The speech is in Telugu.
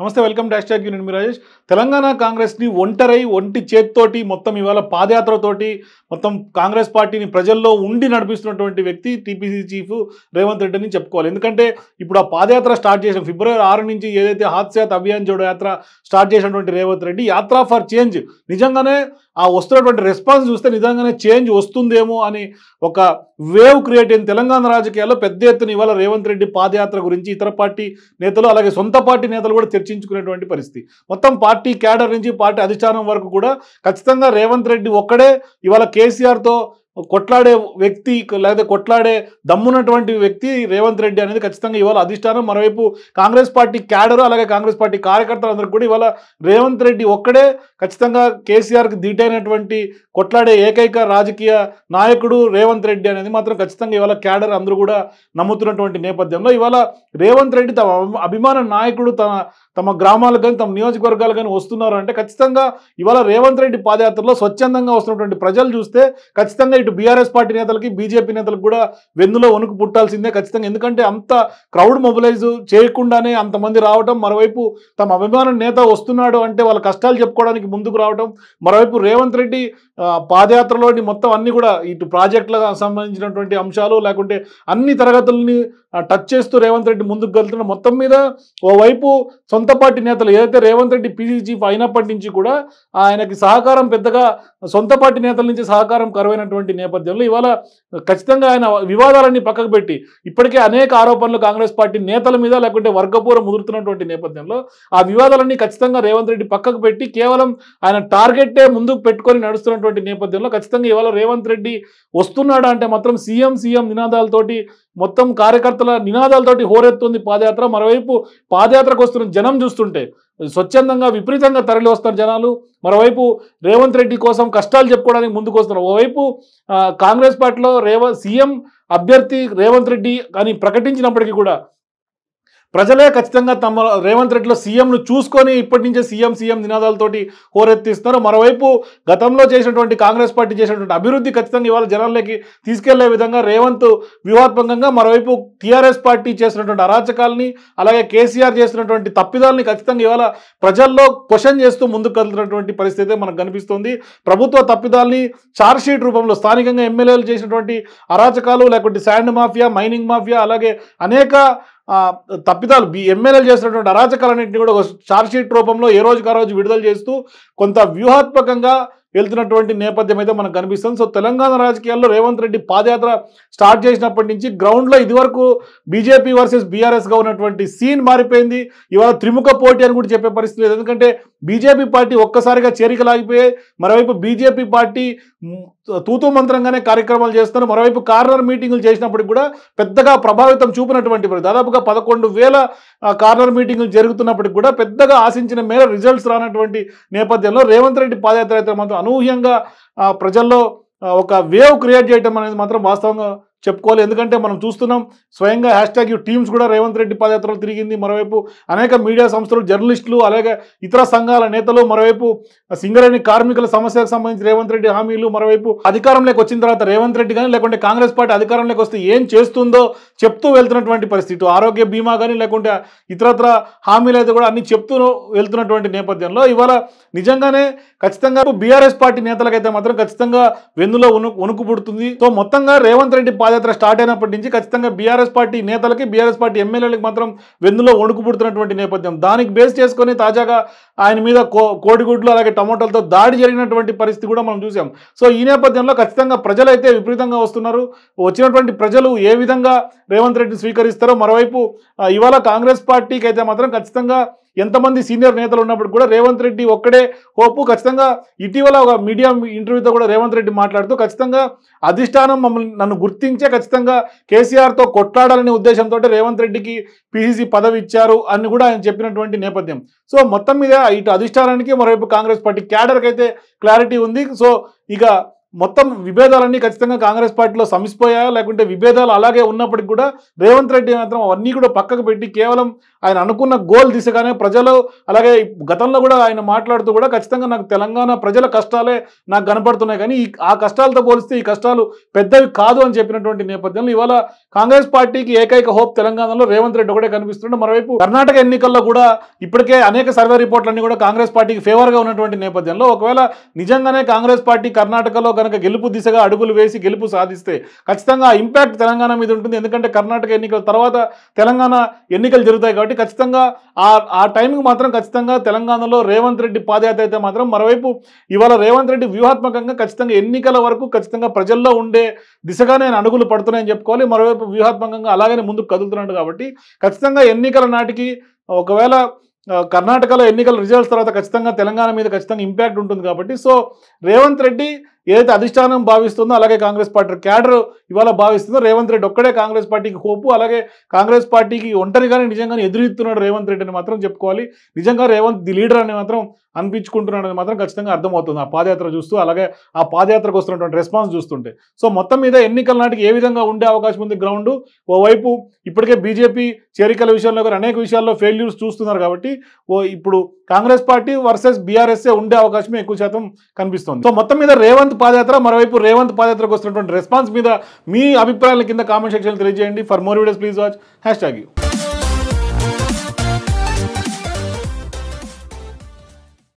నమస్తే వెల్కమ్ డాష్ ట్యాగ్ నేను మీ రాజేష్. తెలంగాణ కాంగ్రెస్ని ఒంటరై ఒంటి చేత్తోటి మొత్తం ఇవాళ పాదయాత్రతోటి మొత్తం కాంగ్రెస్ పార్టీని ప్రజల్లో ఉండి నడిపిస్తున్నటువంటి వ్యక్తి టీపీసీ చీఫ్ రేవంత్ రెడ్డి అని చెప్పుకోవాలి. ఎందుకంటే ఇప్పుడు ఆ పాదయాత్ర స్టార్ట్ చేసిన ఫిబ్రవరి ఆరు నుంచి ఏదైతే హాత్సాత్ అభియాన్ జోడో యాత్ర స్టార్ట్ చేసినటువంటి రేవంత్ రెడ్డి యాత్ర ఫర్ చేంజ్. నిజంగానే ఆ వస్తున్నటువంటి రెస్పాన్స్ చూస్తే నిజంగానే చేంజ్ వస్తుందేమో అని ఒక వేవ్ క్రియేట్ అయిన తెలంగాణ రాజకీయాల్లో పెద్ద ఎత్తున ఇవాళ రేవంత్ రెడ్డి పాదయాత్ర గురించి ఇతర పార్టీ నేతలు అలాగే సొంత పార్టీ నేతలు కూడా చర్చించుకునేటువంటి పరిస్థితి. మొత్తం పార్టీ క్యాడర్ నుంచి పార్టీ అధిష్టానం వరకు కూడా ఖచ్చితంగా రేవంత్ రెడ్డి ఒక్కడే ఇవాళ కేసీఆర్తో కొట్లాడే వ్యక్తి లేదా కొట్లాడే దమ్మున్నటువంటి వ్యక్తి రేవంత్ రెడ్డి అనేది ఖచ్చితంగా ఇవాళ అధిష్టానం. మరోవైపు కాంగ్రెస్ పార్టీ క్యాడర్ అలాగే కాంగ్రెస్ పార్టీ కార్యకర్తలందరూ కూడా ఇవాళ రేవంత్ రెడ్డి ఒక్కడే ఖచ్చితంగా కేసీఆర్కి ధీటైనటువంటి కొట్లాడే ఏకైక రాజకీయ నాయకుడు రేవంత్ రెడ్డి అనేది మాత్రం ఖచ్చితంగా ఇవాళ క్యాడర్ అందరూ కూడా నమ్ముతున్నటువంటి నేపథ్యంలో ఇవాళ రేవంత్ రెడ్డి తమ అభిమాన నాయకుడు తమ తమ గ్రామాలకు కానీ తమ నియోజకవర్గాలు కానీ వస్తున్నారు అంటే ఖచ్చితంగా ఇవాళ రేవంత్ రెడ్డి పాదయాత్రలో స్వచ్ఛందంగా వస్తున్నటువంటి ప్రజలు చూస్తే ఖచ్చితంగా ఇటు బీఆర్ఎస్ పార్టీ నేతలకి బీజేపీ నేతలకు కూడా వెన్నులో వణుకు పుట్టాల్సిందే ఖచ్చితంగా. ఎందుకంటే అంత క్రౌడ్ మొబిలైజ్ చేయకుండానే అంతమంది రావడం మరోవైపు తమ అభిమాన నేత వస్తున్నాడు అంటే వాళ్ళ కష్టాలు చెప్పుకోవడానికి ముందుకు రావడం మరోవైపు రేవంత్ రెడ్డి పాదయాత్రలోని మొత్తం అన్ని కూడా ఇటు ప్రాజెక్టులకు సంబంధించినటువంటి అంశాలు లేకుంటే అన్ని తరగతుల్ని టచ్ చేస్తూ రేవంత్ రెడ్డి ముందుకు వెళ్తున్న మొత్తం మీద ఓవైపు సొంత పార్టీ నేతలు ఏదైతే రేవంత్ రెడ్డి పీసీ చీఫ్ అయినప్పటి నుంచి కూడా ఆయనకి సహకారం పెద్దగా సొంత పార్టీ నేతల నుంచి సహకారం కరువైనటువంటి నేపథ్యంలో ఇవాళ ఖచ్చితంగా ఆయన వివాదాలన్నీ పక్కకు పెట్టి ఇప్పటికే అనేక ఆరోపణలు కాంగ్రెస్ పార్టీ నేతల మీద లేకుంటే వర్గపూర ముదురుతున్నటువంటి నేపథ్యంలో ఆ వివాదాలన్నీ ఖచ్చితంగా రేవంత్ రెడ్డి పక్కకు పెట్టి కేవలం ఆయన టార్గెట్టే ముందుకు పెట్టుకొని నడుస్తున్నటువంటి నేపథ్యంలో ఖచ్చితంగా ఇవాళ రేవంత్ రెడ్డి వస్తున్నాడా అంటే మాత్రం సీఎం సీఎం నినాదాలతోటి మొత్తం కార్యకర్తల నినాదాలతోటి హోరెత్తుంది పాదయాత్ర. మరోవైపు పాదయాత్రకు వస్తున్న జనం చూస్తుంటే స్వచ్ఛందంగా విపరీతంగా తరలి వస్తారు జనాలు. మరోవైపు రేవంత్ రెడ్డి కోసం కష్టాలు చెప్పుకోవడానికి ముందుకు వస్తున్నారు. ఓవైపు కాంగ్రెస్ పార్టీలో రేవ సీఎం అభ్యర్థి రేవంత్ రెడ్డి అని ప్రకటించినప్పటికీ కూడా ప్రజలే ఖచ్చితంగా తమ రేవంత్ రెడ్డిలో సీఎంను చూసుకొని ఇప్పటి నుంచే సీఎం సీఎం నినాదాలతోటి హోరెత్తిస్తున్నారు. మరోవైపు గతంలో చేసినటువంటి కాంగ్రెస్ పార్టీ చేసినటువంటి అభివృద్ధి ఖచ్చితంగా ఇవాళ జనాల్లోకి తీసుకెళ్ళే విధంగా రేవంత్ వ్యూహాత్మకంగా మరోవైపు టీఆర్ఎస్ పార్టీ చేసినటువంటి అరాచకాలని అలాగే కేసీఆర్ చేసినటువంటి తప్పిదాలని ఖచ్చితంగా ఇవాళ ప్రజల్లో క్వశ్చన్ చేస్తూ ముందుకు కదులుతున్నటువంటి పరిస్థితి మనకు కనిపిస్తుంది. ప్రభుత్వ తప్పిదాల్ని చార్జ్షీట్ రూపంలో స్థానికంగా ఎమ్మెల్యేలు చేసినటువంటి అరాచకాలు లేకుంటే శాండ్ మాఫియా మైనింగ్ మాఫియా అలాగే అనేక తప్పిదాలు బి ఎమ్మెల్యేలు చేసినటువంటి అరాచకాలన్నింటినీ కూడా ఒక షీట్ రూపంలో ఏ రోజుకు ఆ రోజు విడుదల చేస్తూ కొంత వ్యూహాత్మకంగా వెళ్తున్నటువంటి నేపథ్యం అయితే మనకు కనిపిస్తుంది. సో తెలంగాణ రాజకీయాల్లో రేవంత్ రెడ్డి పాదయాత్ర స్టార్ట్ చేసినప్పటి నుంచి గ్రౌండ్లో ఇదివరకు బీజేపీ వర్సెస్ బీఆర్ఎస్గా ఉన్నటువంటి సీన్ మారిపోయింది. ఇవాళ త్రిముఖ పోటీ అని కూడా చెప్పే పరిస్థితి లేదు. ఎందుకంటే బీజేపీ పార్టీ ఒక్కసారిగా చేరికలాగిపోయాయి మరోవైపు బీజేపీ పార్టీ తూతుమంత్రంగానే తూతూ మంత్రంగానే కార్యక్రమాలు చేస్తున్నారు. మరోవైపు కార్నర్ మీటింగులు చేసినప్పటికి కూడా పెద్దగా ప్రభావితం చూపినటువంటి దాదాపుగా పదకొండు వేల కార్నర్ మీటింగులు జరుగుతున్నప్పటికి కూడా పెద్దగా ఆశించిన మేర రిజల్ట్స్ రానటువంటి నేపథ్యంలో రేవంత్ రెడ్డి పాదయాత్ర అయితే మాత్రం అనూహ్యంగా ఆ, ప్రజల్లో ఒక వేవ్ క్రియేట్ చేయడం అనేది మాత్రం వాస్తవంగా చెప్పుకోవాలి. ఎందుకంటే మనం చూస్తున్నాం స్వయంగా హ్యాష్ ట్యాగ్ టీమ్స్ కూడా రేవంత్ రెడ్డి పాదయాత్రలో తిరిగింది. మరోవైపు అనేక మీడియా సంస్థలు జర్నలిస్టులు అలాగే ఇతర సంఘాల నేతలు మరోవైపు సింగరేణి కార్మికుల సమస్యలకు సంబంధించి రేవంత్ రెడ్డి హామీలు మరోవైపు అధికారంలోకి వచ్చిన తర్వాత రేవంత్ రెడ్డి కానీ లేకుంటే కాంగ్రెస్ పార్టీ అధికారంలోకి వస్తే ఏం చేస్తుందో చెప్తూ వెళ్తున్నటువంటి పరిస్థితి. ఆరోగ్య బీమా కానీ లేకుంటే ఇతరత్ర హామీలు అయితే కూడా అన్ని చెప్తూ వెళ్తున్నటువంటి నేపథ్యంలో ఇవాళ నిజంగానే ఖచ్చితంగా బీఆర్ఎస్ పార్టీ నేతలకైతే మాత్రం ఖచ్చితంగా వెన్నులో ఉను వణుకు పుడుతుంది. సో మొత్తంగా రేవంత్ రెడ్డి పాదయాత్ర స్టార్ట్ అయినప్పటి నుంచి ఖచ్చితంగా బీఆర్ఎస్ పార్టీ నేతలకి బీఆర్ఎస్ పార్టీ ఎమ్మెల్యేలకు మాత్రం వెన్నులో వణుకు పుడుతున్నటువంటి నేపథ్యం. దానికి బేస్ చేసుకొని తాజాగా ఆయన మీద కో కోడిగుడ్లు అలాగే టమోటాలతో దాడి జరిగినటువంటి పరిస్థితి కూడా మనం చూసాం. సో ఈ నేపథ్యంలో ఖచ్చితంగా ప్రజలైతే విపరీతంగా వస్తున్నారు. వచ్చినటువంటి ప్రజలు ఏ విధంగా రేవంత్ రెడ్డి స్వీకరిస్తారో మరోవైపు ఇవాళ కాంగ్రెస్ పార్టీకి అయితే మాత్రం ఖచ్చితంగా ఎంతమంది సీనియర్ నేతలు ఉన్నప్పుడు కూడా రేవంత్ రెడ్డి ఒక్కడే హోపు. ఖచ్చితంగా ఇటీవల ఒక మీడియా ఇంటర్వ్యూతో కూడా రేవంత్ రెడ్డి మాట్లాడుతూ ఖచ్చితంగా అధిష్టానం మమ్మల్ని నన్ను గుర్తించే ఖచ్చితంగా కేసీఆర్తో కొట్లాడాలనే ఉద్దేశంతో రేవంత్ రెడ్డికి పిసిసి పదవి ఇచ్చారు అని కూడా ఆయన చెప్పినటువంటి నేపథ్యం. సో మొత్తం మీద ఇటు అధిష్టానానికి మరోవైపు కాంగ్రెస్ పార్టీ క్యాడర్కి అయితే క్లారిటీ ఉంది. సో ఇక మొత్తం విభేదాలన్నీ ఖచ్చితంగా కాంగ్రెస్ పార్టీలో సమిసిపోయాయా? లేకుంటే విభేదాలు అలాగే ఉన్నప్పటికీ కూడా రేవంత్ రెడ్డి మాత్రం అవన్నీ కూడా పక్కకు పెట్టి కేవలం ఆయన అనుకున్న గోల్ దిశగానే ప్రజలు అలాగే గతంలో కూడా ఆయన మాట్లాడుతూ కూడా ఖచ్చితంగా నాకు తెలంగాణ ప్రజల కష్టాలే నాకు కనపడుతున్నాయి. కానీ ఈ ఆ కష్టాలతో పోలిస్తే ఈ కష్టాలు పెద్దవి కాదు అని చెప్పినటువంటి నేపథ్యంలో ఇవాళ కాంగ్రెస్ పార్టీకి ఏకైక హోప్ తెలంగాణలో రేవంత్ రెడ్డి ఒకటే కనిపిస్తున్నాడు. మరోవైపు కర్ణాటక ఎన్నికల్లో కూడా ఇప్పటికే అనేక సర్వే రిపోర్ట్లన్నీ కూడా కాంగ్రెస్ పార్టీకి ఫేవర్గా ఉన్నటువంటి నేపథ్యంలో ఒకవేళ నిజంగానే కాంగ్రెస్ పార్టీ కర్ణాటకలో కనుక గెలుపు దిశగా అడుగులు వేసి గెలుపు సాధిస్తే ఖచ్చితంగా ఇంపాక్ట్ తెలంగాణ మీద ఉంటుంది. ఎందుకంటే కర్ణాటక ఎన్నికల తర్వాత తెలంగాణ ఎన్నికలు జరుగుతాయి కాబట్టి ఖచ్చితంగా ఆ ఆ టైంకి మాత్రం ఖచ్చితంగా తెలంగాణలో రేవంత్ రెడ్డి పాదయాత్ర అయితే మాత్రం మరోవైపు ఇవాళ రేవంత్ రెడ్డి వ్యూహాత్మకంగా ఖచ్చితంగా ఎన్నికల వరకు ఖచ్చితంగా ప్రజల్లో ఉండే దిశగానే నేను అడుగులు పడుతున్నాయని చెప్పుకోవాలి. మరోవైపు వ్యూహాత్మకంగా అలాగనే ముందుకు కదులుతున్నాడు కాబట్టి ఖచ్చితంగా ఎన్నికల నాటికి ఒకవేళ కర్ణాటకలో ఎన్నికల రిజల్ట్స్ తర్వాత ఖచ్చితంగా తెలంగాణ మీద ఖచ్చితంగా ఇంపాక్ట్ ఉంటుంది కాబట్టి సో రేవంత్ రెడ్డి ఏదైతే అధిష్టానం భావిస్తుందో అలాగే కాంగ్రెస్ పార్టీ క్యాడర్ ఇవాళ భావిస్తుందో రేవంత్ రెడ్డి ఒక్కడే కాంగ్రెస్ పార్టీకి హోపు అలాగే కాంగ్రెస్ పార్టీకి ఒంటరిగానే నిజంగానే ఎదురెత్తున్నాడు రేవంత్ రెడ్డి అని మాత్రం చెప్పుకోవాలి. నిజంగా రేవంత్ ది లీడర్ అని మాత్రం అనిపించుకుంటున్నాడు అని మాత్రం ఖచ్చితంగా అర్థమవుతుంది. ఆ పాదయాత్ర చూస్తూ అలాగే ఆ పాదయాత్రకు వస్తున్నటువంటి రెస్పాన్స్ చూస్తుంటే. సో మొత్తం మీద ఎన్నికల నాటికి ఏ విధంగా ఉండే అవకాశం ఉంది గ్రౌండ్? ఓవైపు ఇప్పటికే బీజేపీ చేరికల విషయంలో కూడా అనేక విషయాల్లో ఫెయిల్యూర్స్ చూస్తున్నారు కాబట్టి ఓ ఇప్పుడు కాంగ్రెస్ పార్టీ వర్సెస్ బీఆర్ఎస్ఏ ఉండే అవకాశమే ఎక్కువ శాతం కనిపిస్తుంది. సో మొత్తం మీద రేవంత్ పాదయాత్ర మరోవైపు రేవంత్ పాదయాత్రకు వస్తున్నటువంటి రెస్పాన్స్ మీద మీ అభిప్రాయాల కింద కామెంట్ సెక్షన్లో తెలియజేయండి. For more videos please watch hashtag you